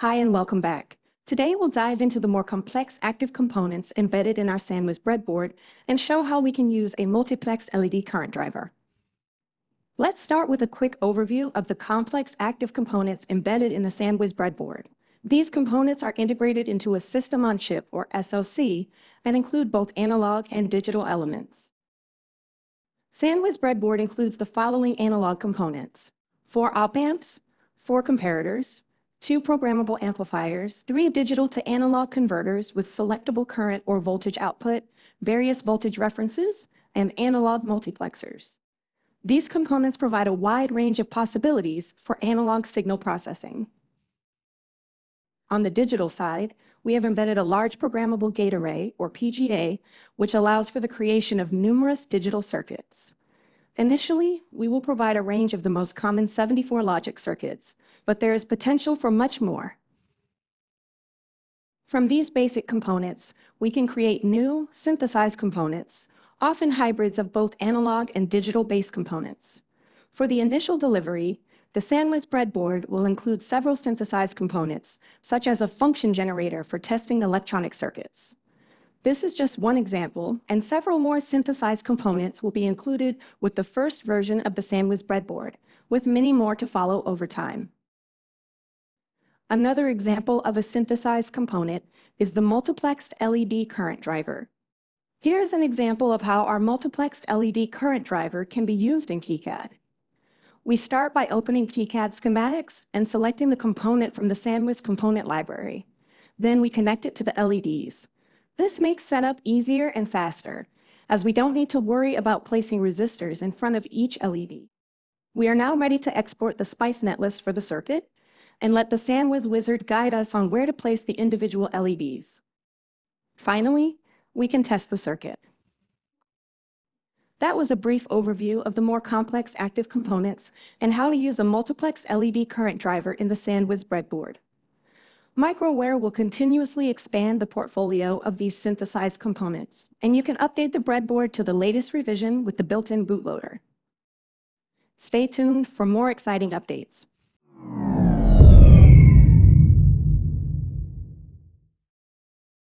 Hi, and welcome back. Today, we'll dive into the more complex active components embedded in our Sandwizz breadboard and show how we can use a multiplex LED current driver. Let's start with a quick overview of the complex active components embedded in the Sandwizz breadboard. These components are integrated into a system on chip, or SoC, and include both analog and digital elements. Sandwizz breadboard includes the following analog components: four op amps, four comparators, two programmable amplifiers, three digital to analog converters with selectable current or voltage output, various voltage references, and analog multiplexers. These components provide a wide range of possibilities for analog signal processing. On the digital side, we have embedded a large programmable gate array, or PGA, which allows for the creation of numerous digital circuits. Initially, we will provide a range of the most common 74 logic circuits, but there is potential for much more. From these basic components, we can create new synthesized components, often hybrids of both analog and digital-based components. For the initial delivery, the Sandwizz breadboard will include several synthesized components, such as a function generator for testing electronic circuits. This is just one example, and several more synthesized components will be included with the first version of the Sandwizz breadboard, with many more to follow over time. Another example of a synthesized component is the multiplexed LED current driver. Here's an example of how our multiplexed LED current driver can be used in KiCad. We start by opening KiCad schematics and selecting the component from the Sandwizz component library. Then we connect it to the LEDs. This makes setup easier and faster, as we don't need to worry about placing resistors in front of each LED. We are now ready to export the SPICE netlist for the circuit and let the Sandwizz wizard guide us on where to place the individual LEDs. Finally, we can test the circuit. That was a brief overview of the more complex active components and how to use a multiplex LED current driver in the Sandwizz breadboard. Microaware will continuously expand the portfolio of these synthesized components, and you can update the breadboard to the latest revision with the built-in bootloader. Stay tuned for more exciting updates.